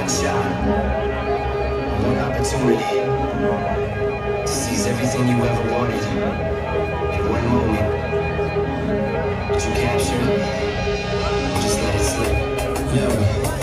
one shot, one opportunity to seize everything you ever wanted in one moment. Did you capture it? Just let it slip. Yeah.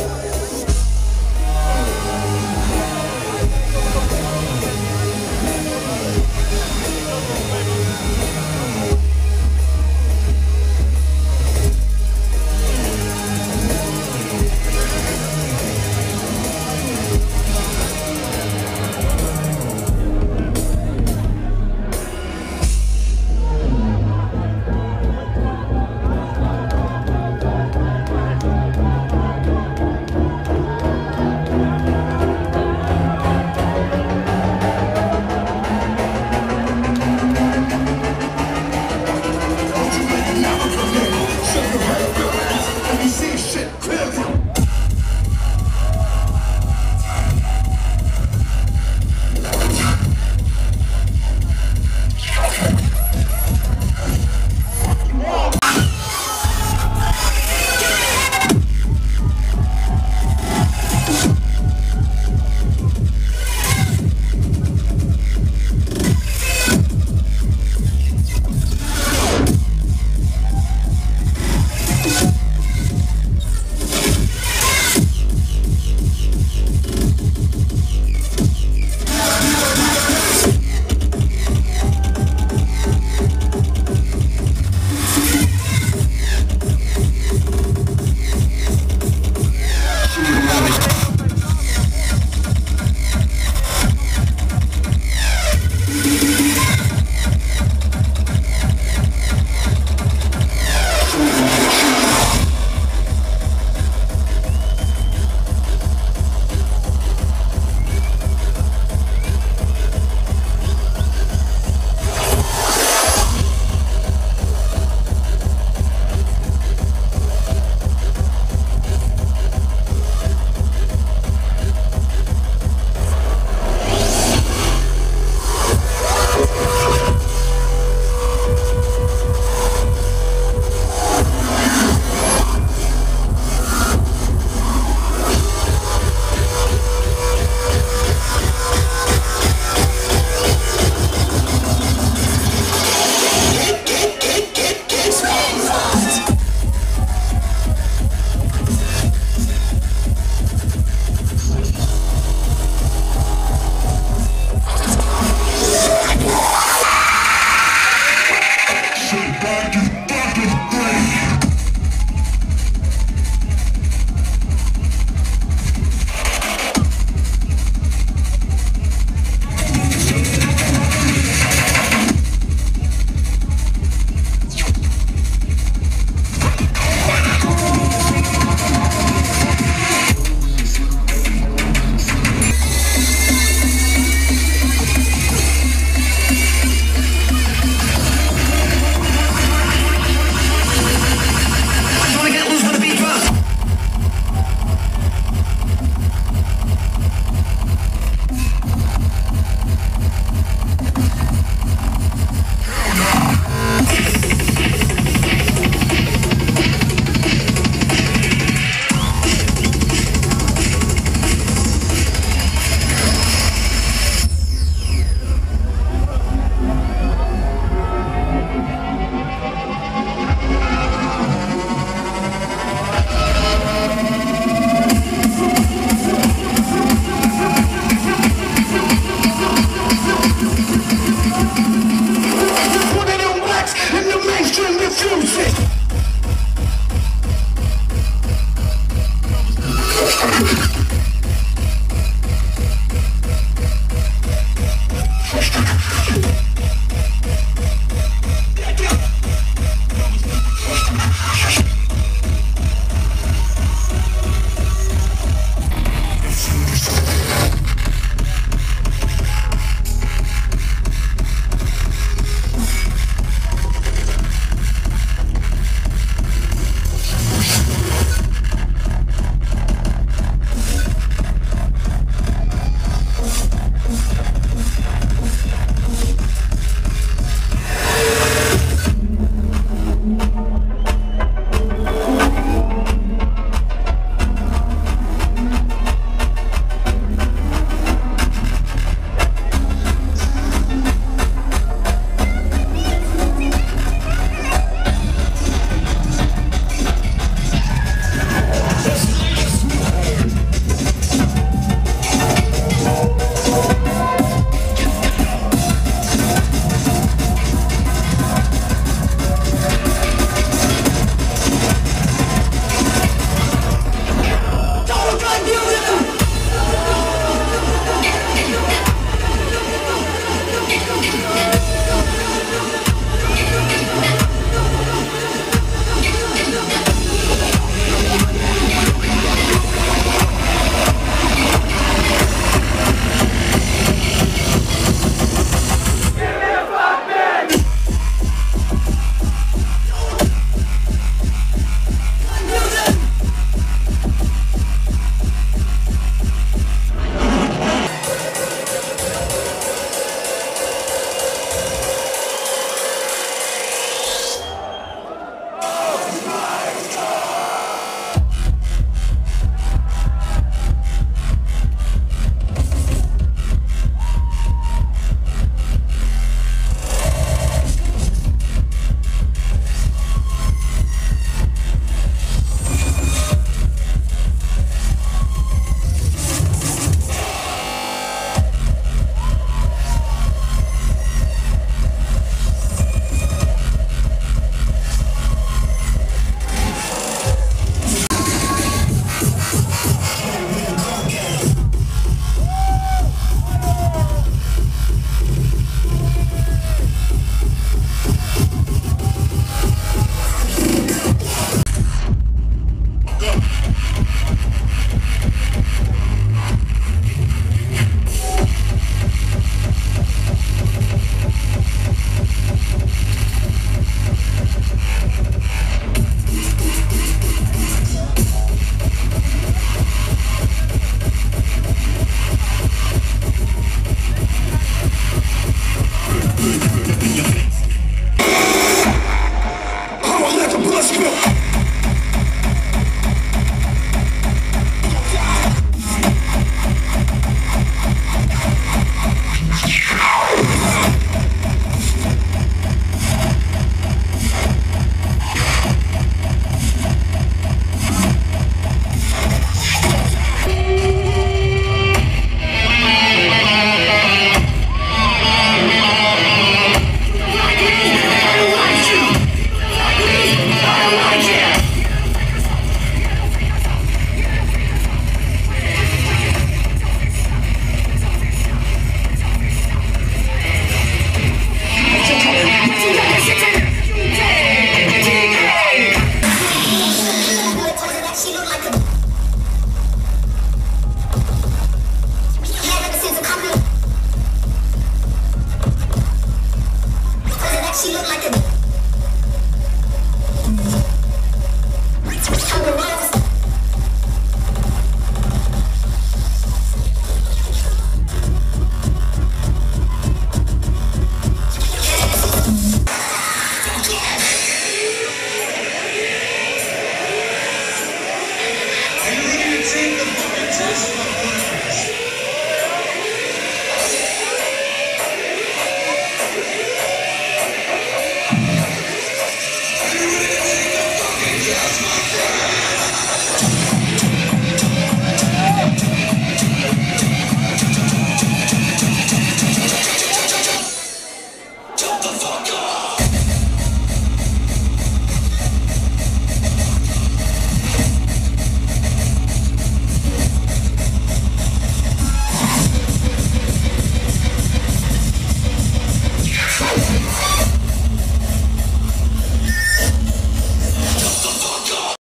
Jesus.